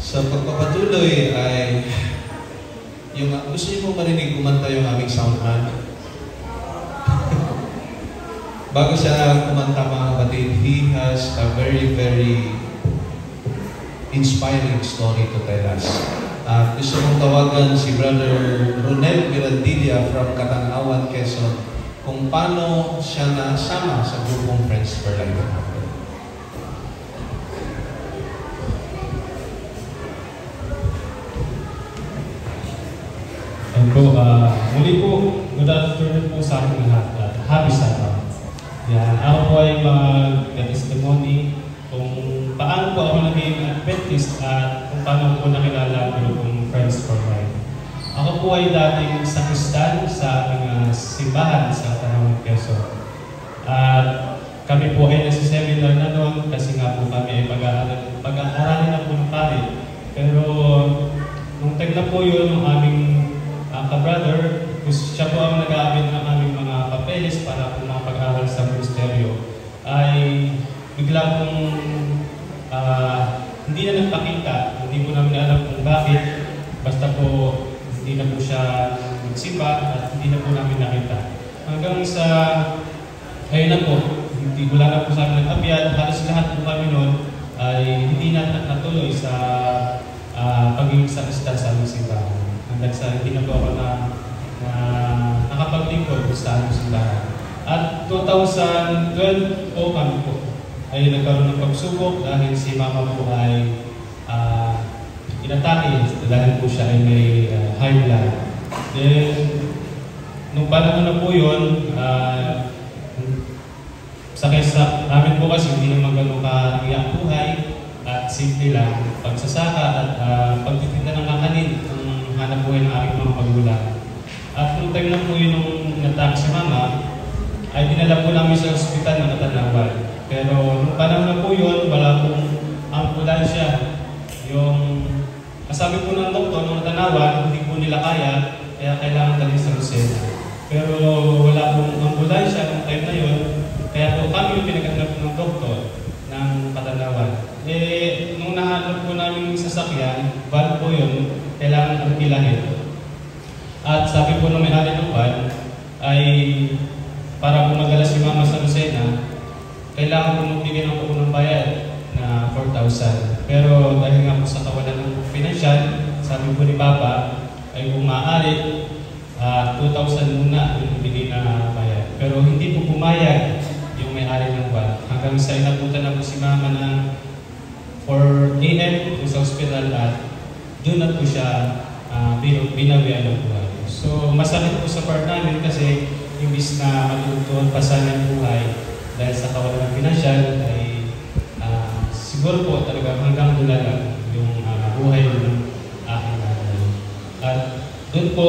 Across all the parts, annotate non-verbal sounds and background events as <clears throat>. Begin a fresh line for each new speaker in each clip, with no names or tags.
Sa pagpapatuloy ay yung gusto niyo po marinig kumanta yung aming soundman. <laughs> Bago siya kumanta mga kapatid, he has a very, very inspiring story to tell us. At gusto kong tawagan si Brother Ronel Mirandilla from Katanawan, Quezon, kung paano siya nasama sa grupong Friends for Life.
Po, uh, muli po, good afternoon po sa ating lahat. Uh, happy Sabbath. Yan, ako po ay mag-testimony kung paano po ako naging Adventist at kung paano po nakilala ang grupong Friends for Life. Ako po ay dating sakristan sa ating uh, simbahan sa Tanawang Quezon. At kami po ay nasa seminar na noon kasi nga po kami ay pag-aaralin pag na po ng pari. Pero nung na po yun, yung aming uh, ka-brother, siya po ang nag-aamin ng aming mga papeles para po makapag-aral sa ministeryo, ay bigla pong uh, hindi na nagpakita, hindi po namin alam kung bakit, basta po hindi na po siya nagsimba at hindi na po namin nakita. Hanggang sa, ayun na po, hindi wala na po sa amin nag-abyad, halos lahat po kami noon ay hindi na natuloy sa uh, pagiging sakista sa aming simbahan hanggang sa hindi na po ako na, na nakapaglingkod sa aming simbahan. At 2012 po kami po ay nagkaroon ng pagsubok dahil si mama po ay uh, inatake dahil po siya ay may uh, high blood. Then, nung panahon na po yun, uh, sa kesa namin po kasi hindi naman ganun ka buhay at simple lang pagsasaka at uh, pagtitinda ng kakanin hanap buhay ng aking mga magulang. At nung time na po yun nung natak si mama, ay dinala po namin sa ospital ng Katanawan. Pero nung panahon na po yun, wala pong ambulansya. Yung kasabi po ng doktor ng Katanawan, hindi po nila kaya, kaya kailangan dalhin sa Lucena. Pero wala pong ambulansya nung time na yun, kaya po kami yung pinaghanap ng doktor ng Katanawan. Eh, nung nahanap po namin yung sasakyan, van po yun, arkilahin. At sabi po ng may-ari ng van, ay para po magala si Mama sa Lucena, kailangan po magbigay ng po ng bayad na 4,000. Pero dahil nga po sa kawalan ng financial, sabi po ni Papa, ay kung uh, 2,000 muna yung ibigay na bayad. Pero hindi po pumayag yung may-ari ng van. Hanggang sa inabutan na po si Mama na 4 AM sa hospital at doon na po siya uh, binawian ng buhay. So, masakit po sa part namin kasi imbis na matutuan pa sana ang buhay dahil sa kawalan ng financial ay uh, siguro po talaga hanggang doon lang yung uh, buhay ng aking nanay. At doon po,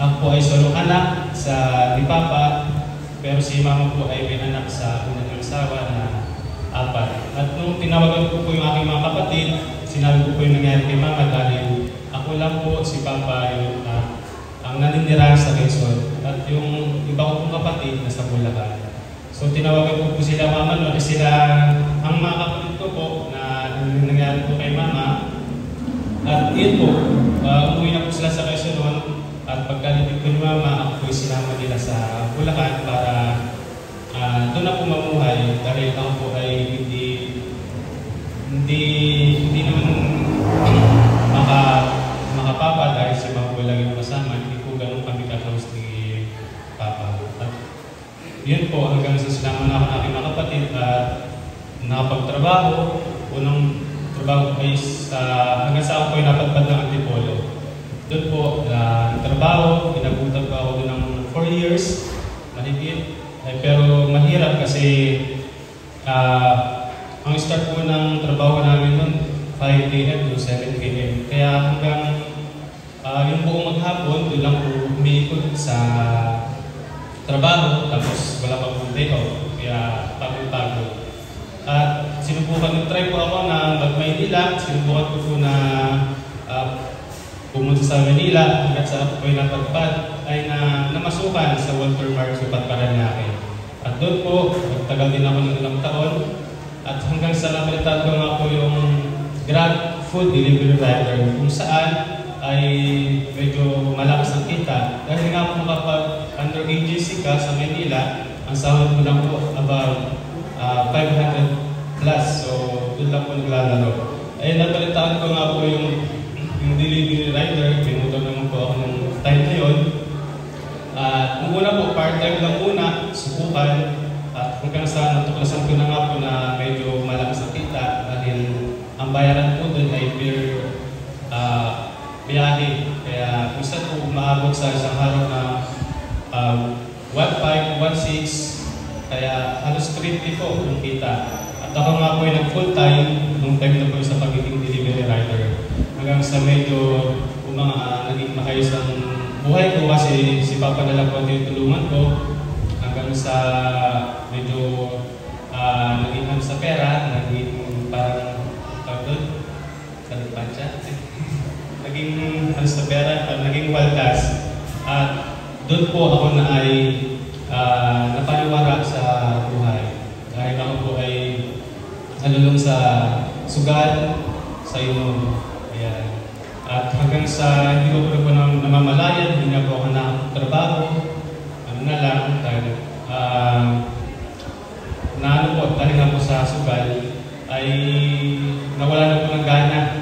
ako po ay solo anak sa ni Papa, pero si Mama po ay may anak sa unang asawa na apat. At nung tinawagan ko po yung aking mga kapatid, sinabi ko po yung nangyari kay mama dahil ako lang po si Papa yung uh, ang naninira sa Quezon at yung iba ko pong kapatid nasa Bulacan. So tinawagan ko po sila mama no, kasi sila ang mga kapatid ko po na nangyari po kay mama at yun po, uh, umuwi na po sila sa Quezon noon at pagkalipid ko ni mama, ako po sinama nila sa Bulacan para uh, doon na po mamuhay dahil ako po ay hindi hindi hindi naman maka makapapa lang yung kasama, hindi po ganun kami kakaus ni Papa. At yun po, hanggang sa sinama na ako ng aking mga kapatid at nakapagtrabaho, unang trabaho ay sa, hanggang sa ako ay napadpad ng Antipolo. Doon po, uh, trabaho, inabutan po ako doon ng 4 years, mahigit. Eh, pero mahirap kasi uh, ang start po ng trabaho namin noon, 5 a.m. to 7 p.m. Kaya hanggang uh, yung buong maghapon, doon lang po umiikot sa trabaho, tapos wala pa pong day off. Kaya pagod-pagod. At sinubukan, try po ako na mag-Maynila, sinubukan ko po na uh, pumunta sa Manila hanggang sa ako po'y napagpad ay na namasukan sa Walter Mark Supat Paranaque. At doon po, nagtagal din ako ng ilang taon at hanggang sa napalitan ko nga po yung grad food delivery rider kung saan ay medyo malakas ang kita. Dahil nga po kapag under agency ka sa Manila, ang sahod mo lang po about uh, 500 plus. So, doon lang po naglalaro. Eh, nabalitaan ko nga po yung, yung delivery rider. Pinuto naman po ako ng time na yun. At uh, una po, part-time lang muna, subukan. At hanggang sa natuklasan ko na nga po na medyo malakas ang kita dahil ang bayaran po doon ay per uh, biyahe. Kaya minsan po umaabot sa isang araw na um, 1.5, 1.6, kaya halos 50 po yung kita. At ako nga po ay nag-full time nung time na po sa pagiging delivery rider. Hanggang sa medyo mga uh, naging maayos ang buhay ko kasi si Papa na lang po yung tulungan ko hanggang sa medyo uh, naging ano sa pera, naging parang tawag doon, kalupansya. <laughs> naging ano sa pera, naging waldas. At doon po ako na ay uh, napaniwara sa buhay. Dahil ako po ay nalulong sa sugal, sa inom. Ayan. At hanggang sa hindi ko po nang namamalayan, hindi na po ako nakapagtrabaho. Ano na lang, dahil uh, na ano po, dahil nga po sa sugal, ay nawala na po ng gana.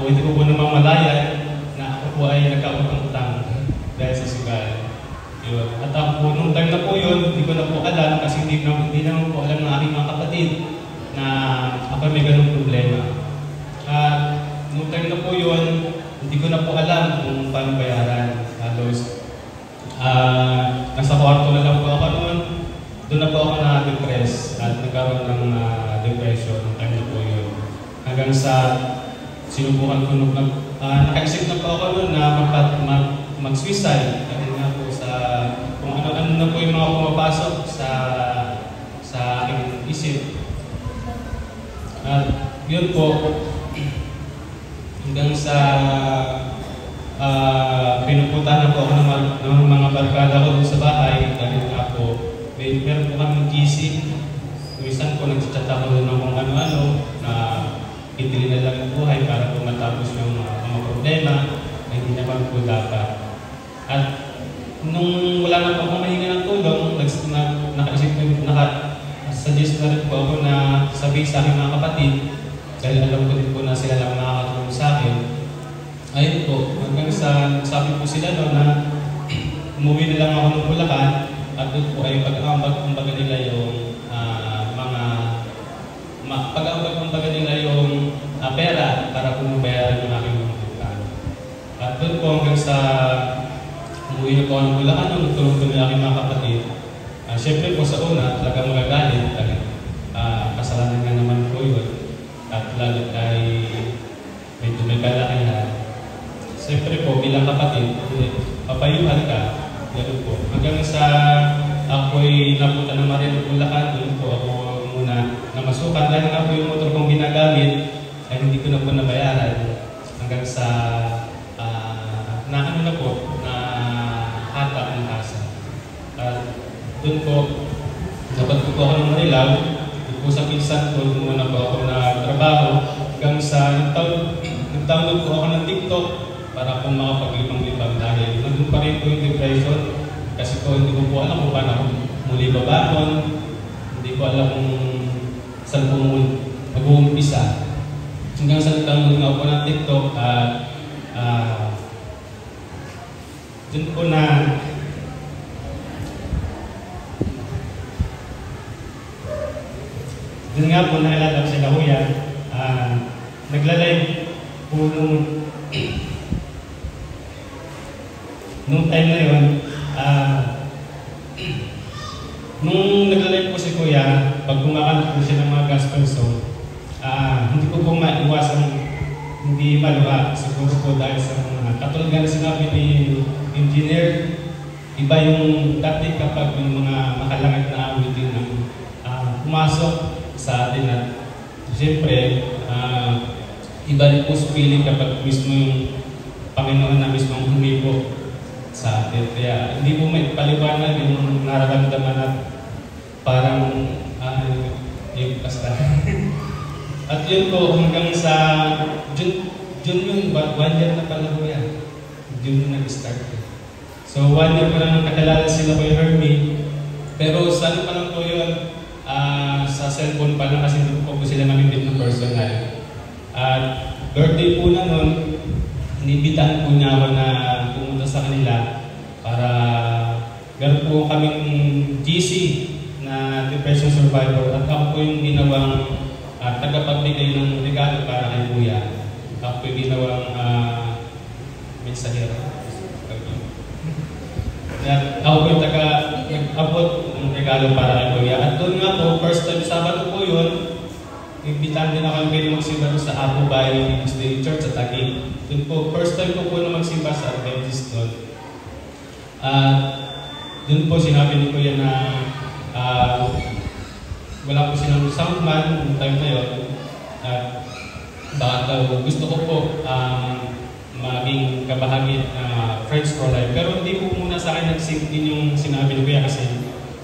Ako hindi ko po namamalayan na ako po ay nagkautang-utang dahil sa sugal. Yun. At ako po, nung time na po yun, hindi ko na po alam kasi hindi, na, hindi naman po alam ng aking mga kapatid na ako may ganung problema. At nung time na po yun, hindi ko na po alam kung paano bayaran. Halos, uh, nasa kwarto na lang po ako noon. Doon na po ako na-depress at nagkaroon ng uh, depression nung time na po yun. Hanggang sa sinubukan ko nung nag, uh, nakaisip na po ako noon na mag, mag, mag-suicide dahil nga po sa kung ano-ano na po yung mga pumapasok sa sa aking isip. At yun po, hanggang sa uh, pinupunta na po ako ng, ng mga barkada ko sa bahay dahil nga po may meron po kami GC. Minsan po nag-chat ako ng kung ano-ano na itili na lang yung buhay para po matapos yung mga problema na hindi naman po dapat. At nung wala na po akong mahinga ng tulong, na, nakaisip ko, naka-suggest na rin po ako na sabihin sa aking mga kapatid, dahil alam ko din po na sila lang nakakatulong sa akin. Ayun po, hanggang sa sabi po sila no, na <clears throat> umuwi na lang ako ng Bulacan at doon po ay pag-aambag kumbaga nila yung uh, mga pag-aambag kumbaga nila uh, pera para po mabayaran yung aking mga utang. At doon po hanggang sa umuwi na po ng Bulacan, nagtulong ko nila aking mga kapatid. Uh, Siyempre po sa una, talaga magagalit dahil uh, kasalanan nga naman po yun. At lalo ay medyo may kalakihan. Siyempre po, bilang kapatid, papayuhan ka, gano'n po. Hanggang sa ako'y napunta ng Marino Bulacan, doon po ako muna namasukan. Dahil nga po yung motor kong ginagamit, ay hindi ko na po nabayaran. Hanggang sa uh, na ano na po, na hata ang kasa. At doon po, dapat po ako ng Marilaw, doon po sa pinsan ko, muna po ako na trabaho, hanggang sa nag-download po ako ng TikTok para po makapag-libang-libang dahil nandun pa rin po yung depression kasi po hindi ko po alam kung paano muli babakon, hindi ko alam kung saan po mag-uumpisa. Hanggang sa nag-download nga po ng TikTok at uh, dun po na dun nga po naalala ko si Kahuya, uh, nagla-live po nung nung time na yun, uh, nung nagla-live po si Kuya, pag kumakanta po siya ng mga gospel song, uh, hindi ko po maiwasan hindi maluha siguro po dahil sa mga katulad nga sinabi ni engineer, iba yung dati kapag yung mga makalangit na awitin ng uh, pumasok sa atin at siyempre, uh, iba rin po feeling kapag mismo yung Panginoon na mismo ang humipo sa atin. Kaya hindi po may paliwanag yung nararamdaman at parang uh, yung basta. At yun po, hanggang sa June, June yun, one year na pala po yan. June yung nag-start. eh. So one year pa lang nakakilala sila ko yung Hermie. Pero sa ano pa lang po yun, ah, sa cellphone pa lang kasi hindi po po sila mamimit ng personal. At birthday po na nun, inibitahan po niya ako na pumunta sa kanila para meron po kaming GC na depression survivor at ako po yung ginawang uh, tagapagbigay ng regalo para kay Kuya. Ako yung ginawang uh, mensahero. At ako yung taga nag-abot ng regalo para kay Kuya. At doon nga po, first time Sabado po yun, Imbitahan din ako kayo magsimba sa Apo Bayan Day Church sa Taguig. Doon po, first time ko po na magsimba sa Adventist doon. At doon po sinabi ni Kuya na ah, wala po silang soundman noong time na yun. At baka daw gusto ko po um, maging kabahagi na Friends for Life. Pero hindi po muna sa akin nag-sync din yung sinabi ni Kuya kasi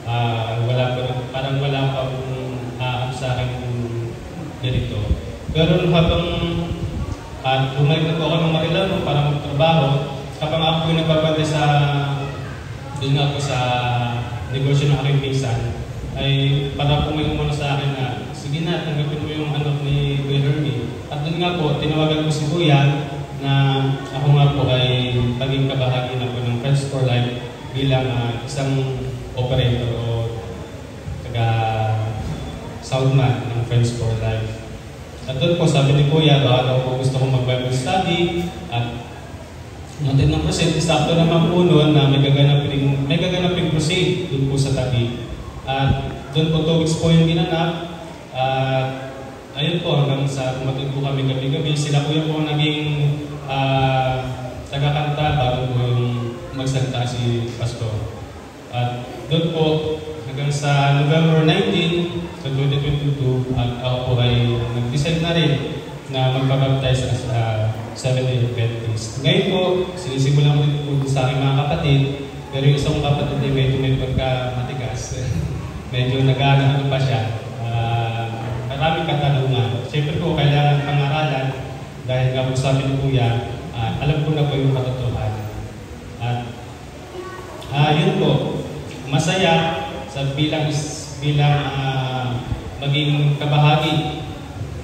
ah, wala po, parang wala pa pong ah, sa akin ganito. Pero habang uh, bumalik na po ako ng Marilano para magtrabaho, kapag ako po nagpapantay sa doon po sa negosyo ng aking pinsan, ay para po may sa akin na, sige na, tanggapin mo yung anak ni Kuya Hermie. At doon nga po, tinawagan ko si Kuya na ako nga po ay maging kabahagi na po ng Friends for Life bilang uh, isang operator o taga soundman ng Friends for Life. At doon po, sabi ni Kuya, baka daw po gusto kong mag-Bible study at natin ng crusade, sakto naman po noon na may gaganapin, may gaganapin crusade doon po sa tabi. At doon po two po yung ginanap. At ayun po, hanggang sa kumatid po kami gabi-gabi, sila po yung po naging uh, tagakanta bago po yung magsalita si Pastor. At doon po, hanggang sa November 19, sa 2022, at ako po ay nag-decide na rin na magpapabaptize as a Seventh-day Adventist. Ngayon po, sinisimulan ko rin po sa aking mga kapatid, pero yung isang kapatid ay medyo may pagka. Medyo nag-ano pa siya. Uh, maraming katanungan. Siyempre po, kailangan pangaralan dahil nga po sabi ni Kuya, uh, alam ko na po yung katotohanan. At uh, yun po, masaya sa bilang bilang uh, maging kabahagi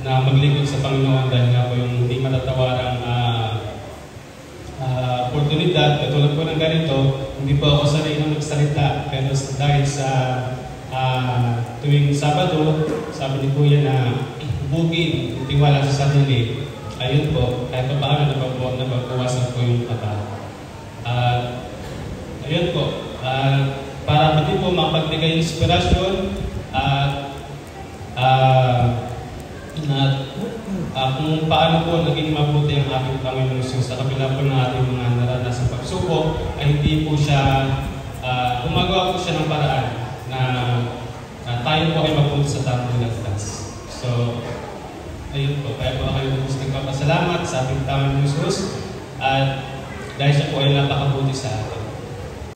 na maglingkod sa Panginoon dahil nga po yung hindi matatawarang uh, uh, oportunidad katulad po ng ganito hindi po ako sanay na magsalita pero dahil sa uh, tuwing Sabado sabi ni Kuya na bugin tiwala sa sarili ayun po kahit pa paano nababawasan po yung kata uh, ayun po. Uh, para pati po makapagbigay inspirasyon at uh, na uh, kung paano po naging mabuti ang ating Panginoon sa kabila po ng ating mga naranasan pagsubok ay hindi po siya uh, gumagawa po siya ng paraan uh, tayo po ay mapunta sa tamang landas. So, ayun po. Kaya po ako gusto nagpapasalamat sa ating Panginoon Jesus at dahil siya po ay napakabuti sa atin.